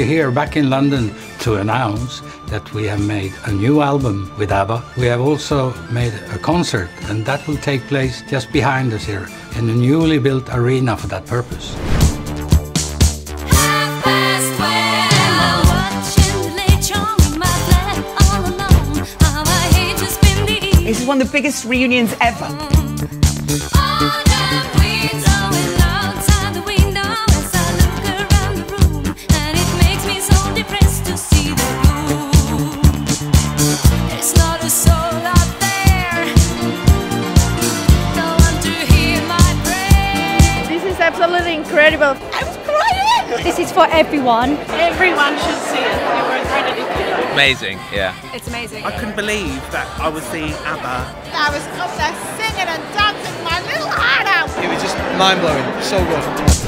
we're here back in London to announce that we have made a new album with ABBA. We have also made a concert, and that will take place just behind us here in a newly built arena for that purpose. This is one of the biggest reunions ever. Absolutely incredible. I'm crying! This is for everyone. Everyone should see it. You were ridiculous. Amazing, yeah. It's amazing. I couldn't believe that I was seeing ABBA. I was up there singing and dancing my little heart out. It was just mind blowing, so good.